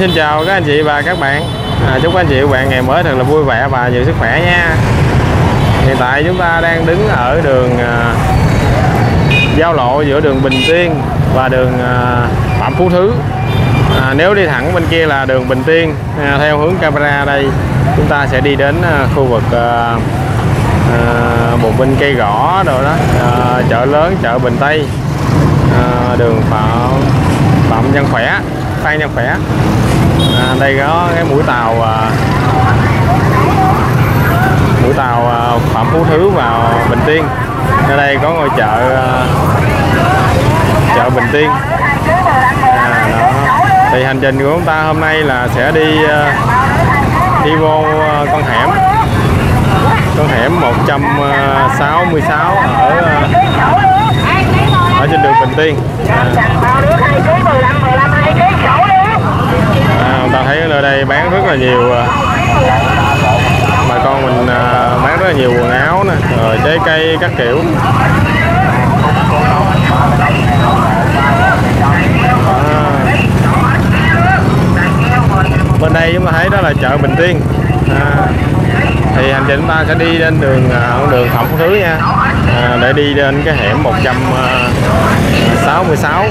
xin chào các anh chị và các bạn. À, Chúc các anh chị và các bạn ngày mới thật là vui vẻ và nhiều sức khỏe nha. Hiện tại chúng ta đang đứng ở đường à, giao lộ giữa đường Bình Tiên và đường à, Phạm Phú Thứ. À, Nếu đi thẳng bên kia là đường Bình Tiên. À, Theo hướng camera đây chúng ta sẽ đi đến à, khu vực à, à, một bên Cây Gõ rồi đó à, Chợ lớn, chợ Bình Tây à, Đường Phạm, Phạm Văn Khỏe. Phan Văn Khỏe. À, đây có cái mũi tàu à, mũi tàu à, Phạm Phú Thứ vào Bình Tiên. Ở đây có ngôi chợ à, chợ Bình Tiên. À, đó. thì hành trình của chúng ta hôm nay là sẽ đi à, đi vô à, con hẻm. Con hẻm 166 à, ở à, trên đường Bình Tiên. À, à, ta thấy nơi đây bán rất là nhiều à, bà con mình à, bán rất là nhiều quần áo nè rồi trái cây các kiểu. À, bên đây chúng ta thấy đó là chợ Bình Tiên. À, thì hành trình ta sẽ đi lên đường con đường Phạm Phú Thứ nha à, để đi đến cái hẻm 166 à,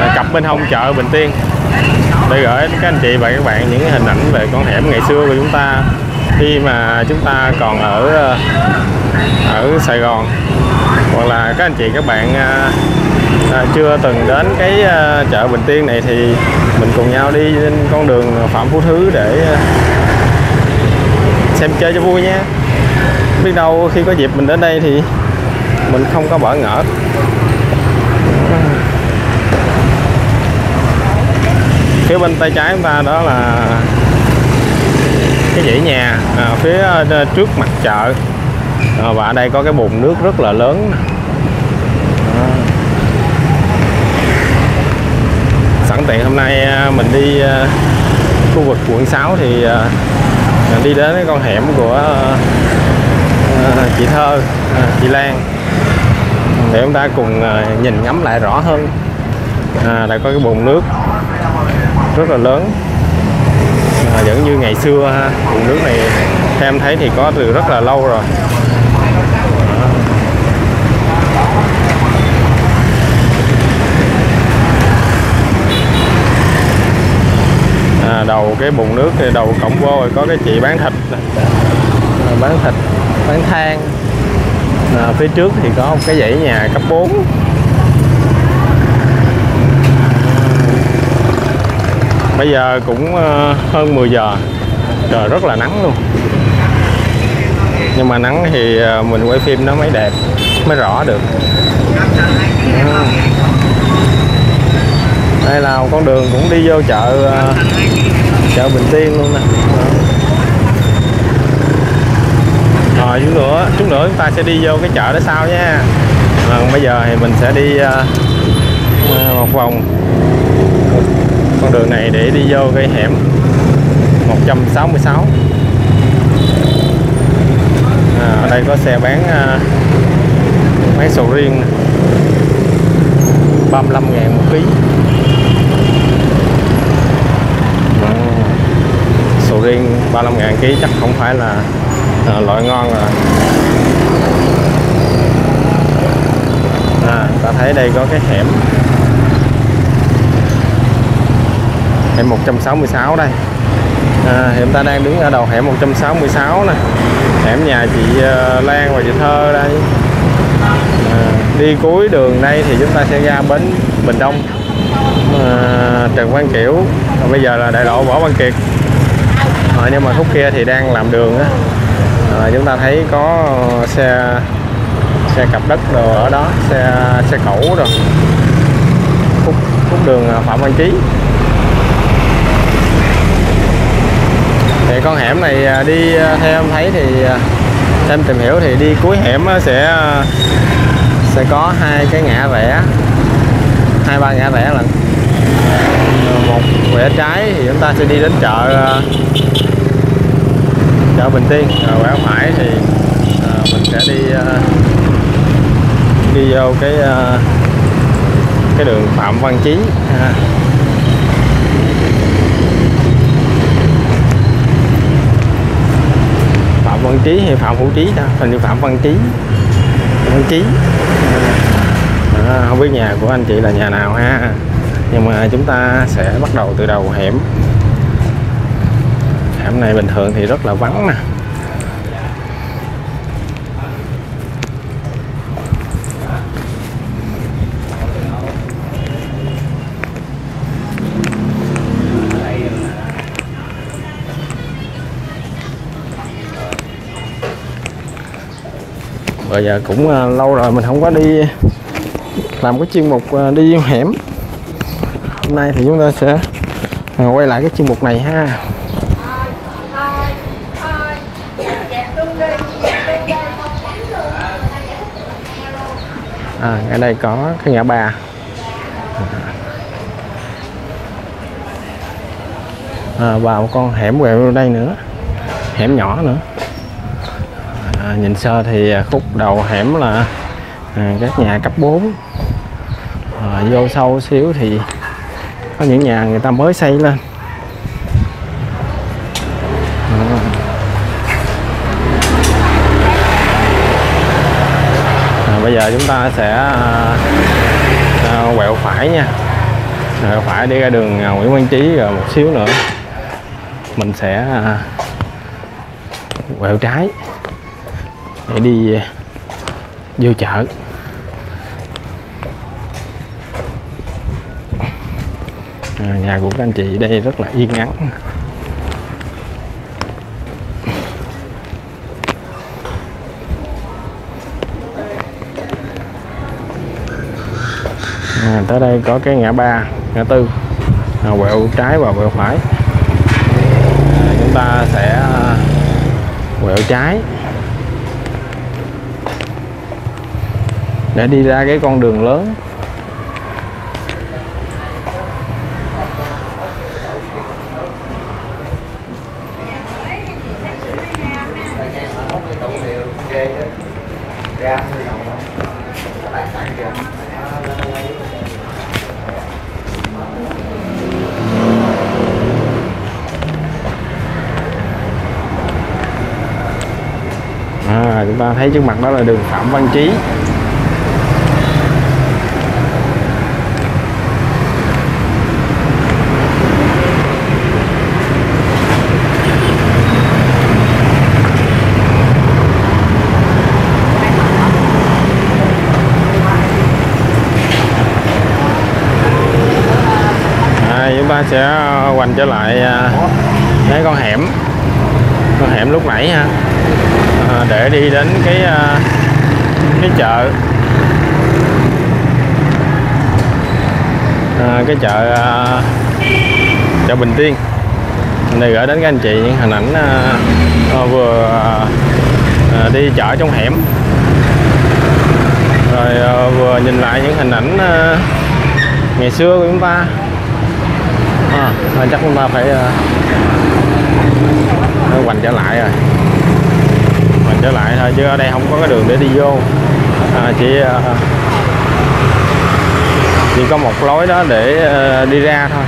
à, cặp bên hông chợ Bình Tiên. Để gửi đến các anh chị và các bạn những hình ảnh về con hẻm ngày xưa của chúng ta khi mà chúng ta còn ở à, ở Sài Gòn. Hoặc là các anh chị các bạn à, à, chưa từng đến cái à, chợ Bình Tiên này thì mình cùng nhau đi trên con đường Phạm Phú Thứ để à, xem chơi cho vui nhé biết đâu khi có dịp mình đến đây thì mình không có bỡ ngỡ phía bên tay trái chúng ta đó là cái dãy nhà à, phía à, trước mặt chợ à, và ở đây có cái bồn nước rất là lớn à. sẵn tiện hôm nay à, mình đi à, khu vực quận 6 thì đi đến cái con hẻm của chị Thơ à, chị Lan. Để chúng ta cùng à, nhìn ngắm lại rõ hơn. À, đây có cái bồn nước rất là lớn. À, vẫn như ngày xưa ha bồn nước này theo em thấy thì có từ rất là lâu rồi. À, đầu cái bồn nước thì đầu cổng vô rồi có cái chị bán thịt à, bán thịt bán than à, phía trước thì có một cái dãy nhà cấp 4 bây giờ cũng ờ, hơn 10 giờ. Trời rất là nắng luôn. Nhưng mà nắng thì ờ, mình quay phim nó mới đẹp mới rõ được. Đây là một con đường cũng đi vô chợ ờ, chợ Bình Tiên luôn nè. Rồi chút nữa. Chút nữa chúng ta sẽ đi vô cái chợ đó sau nha. À, bây giờ thì mình sẽ đi uh, một vòng. Con đường này để đi vô cái hẻm 166 à, ở đây có xe bán uh, bán sầu riêng 35 ngàn một ký. Sầu riêng 35 ngàn ký chắc không phải là à, loại ngon rồi. À, ta thấy đây có cái hẻm. Hẻm 166 đây. À, hiện ta đang đứng ở đầu hẻm 166 nè. Hẻm nhà chị ờ, Lan và chị Thơ đây. À, đi cuối đường đây thì chúng ta sẽ ra bến Bình Đông. À, Trần Văn Kiểu. Và bây giờ là đại lộ Võ Văn Kiệt. À, nhưng mà khúc kia thì đang làm đường á à, chúng ta thấy có xe xe cặp đất đồ ở đó xe xe cẩu rồi khúc, khúc đường à, Phạm Văn Chí. Thì con hẻm này à, đi à, theo em thấy thì em tìm hiểu thì đi cuối hẻm sẽ sẽ có hai cái ngã rẽ hai ba ngã rẽ lần một rẽ trái thì chúng ta sẽ đi đến chợ chợ Bình Tiên. Ờ, à, quẹo phải thì à, mình sẽ đi à, đi vô cái à, cái đường Phạm Văn Chí. À. Phạm Văn Chí hay Phạm Hữu Trí ta? Hình như Phạm Văn Chí. Văn Chí. À, không biết nhà của anh chị là nhà nào ha? Nhưng mà chúng ta sẽ bắt đầu từ đầu hẻm hôm này bình thường thì rất là vắng nè. Bây giờ cũng ờ, lâu rồi mình không có đi làm cái chuyên mục ờ, đi hẻm. Hôm nay thì chúng ta sẽ ờ, quay lại cái chuyên mục này ha. À, ở đây có cái ngã ba. À, vào một con hẻm quẹo đây nữa. Hẻm nhỏ nữa. À, nhìn sơ thì khúc đầu hẻm là à, các nhà cấp 4 à, vô sâu xíu thì có những nhà người ta mới xây lên à. À, bây giờ chúng ta sẽ à, à, quẹo phải nha. Quẹo phải đi ra đường à, Nguyễn Văn Chí rồi một xíu nữa. Mình sẽ à, quẹo trái để đi vô chợ. À, nhà của các anh chị đây rất là yên ngắn. À, tới đây có cái ngã ba ngã tư. À, quẹo trái và quẹo phải. À, chúng ta sẽ à, quẹo trái. Để đi ra cái con đường lớn. Dạ à, chúng ta thấy trước mặt đó là đường Phạm Văn Chí à, chúng ta sẽ ờ, quanh trở lại ờ, cái con hẻm. Con hẻm lúc nãy ha. À, để đi đến cái cái chợ. À, cái chợ à, chợ Bình Tiên. Này gửi đến các anh chị những hình ảnh à, à, vừa à, đi chợ trong hẻm. Rồi à, vừa nhìn lại những hình ảnh à, ngày xưa của chúng ta à, chắc chúng ta phải uh, hoành trở lại rồi. Hoành trở lại thôi chứ ở đây không có cái đường để đi vô. À, chỉ uh, chỉ có một lối đó để uh, đi ra thôi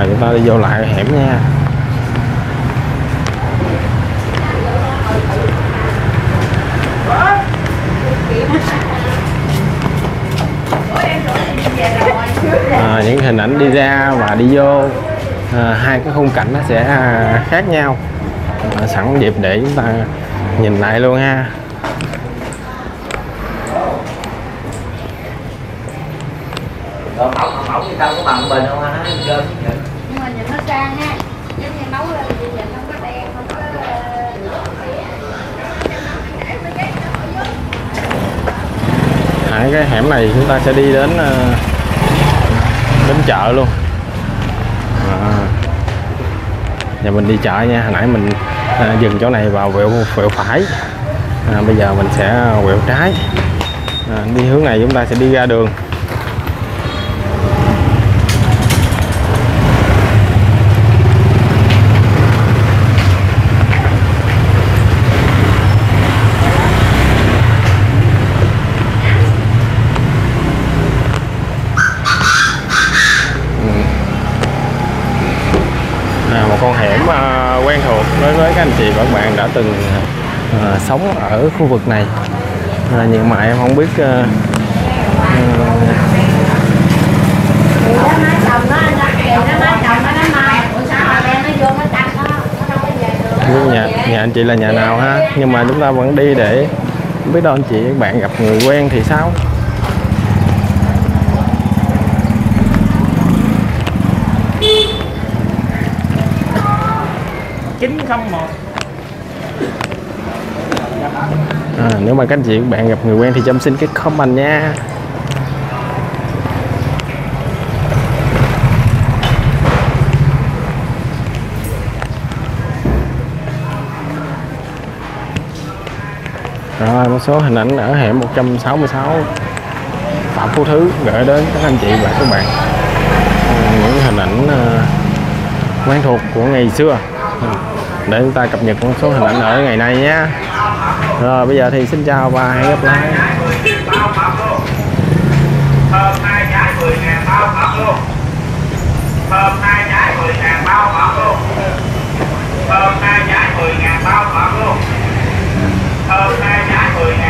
rồi chúng ta đi vô lại hẻm nha. À, những hình ảnh đi ra và đi vô à, hai cái khung cảnh nó sẽ à, khác nhau. À, sẵn dịp để chúng ta nhìn lại luôn ha. Rồi mỏng mỏng thì tao có bằng bình không ha? Vàng gơm nhưng mà ha. Giống như nấu lên thì nhìn không có đen không có ờ, Ở cái hẻm này chúng ta sẽ đi đến ờ, đến chợ luôn. À, giờ mình đi chợ nha. Hồi nãy mình à, dừng chỗ này vào quẹo quẹo phải. À, bây giờ mình sẽ quẹo trái. À, đi hướng này chúng ta sẽ đi ra đường. Và các bạn đã từng à, sống ở khu vực này. À, nhưng mà em không biết à, à, nhà nhà anh chị là nhà nào ha? Nhưng mà chúng ta vẫn đi để không biết đâu anh chị các bạn gặp người quen thì sao chín không một. À, nếu mà các anh chị các bạn gặp người quen thì cho em xin cái comment nha. Rồi một số hình ảnh ở hẻm 166 Phạm Phú Thứ gửi đến các anh chị và các bạn. Những hình ảnh ờ, quen thuộc của ngày xưa để chúng ta cập nhật một số hình ảnh ở ngày nay nhé. Rồi, bây giờ thì xin chào và hẹn gặp lại. Thơm hai trái 10 ngàn bao bọc luôn. Thơm hai trái 10 ngàn bao bọc luôn thơm hai trái 10 ngàn